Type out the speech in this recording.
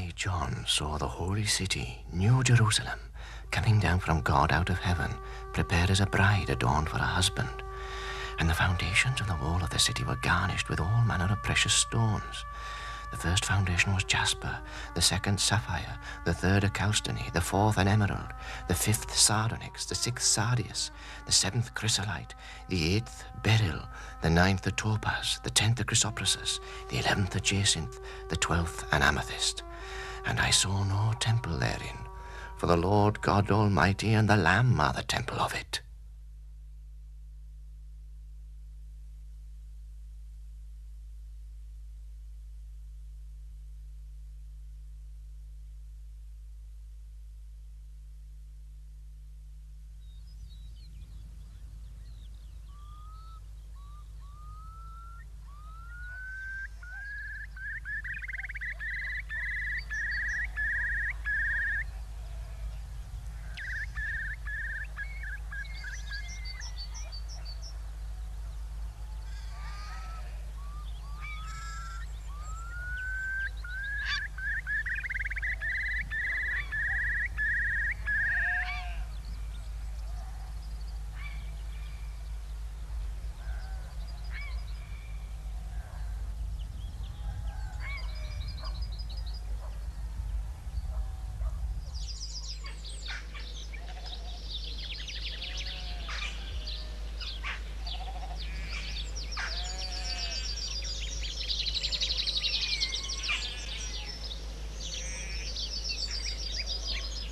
I, John, saw the holy city, New Jerusalem, coming down from God out of heaven, prepared as a bride adorned for her husband. And the foundations of the wall of the city were garnished with all manner of precious stones. The first foundation was jasper, the second sapphire, the third a chalcedony, the fourth an emerald, the fifth sardonyx, the sixth sardius, the seventh chrysolite, the eighth beryl, the ninth a topaz, the tenth a chrysoprasus, the eleventh a jacinth, the twelfth an amethyst. And I saw no temple therein, for the Lord God Almighty and the Lamb are the temple of it.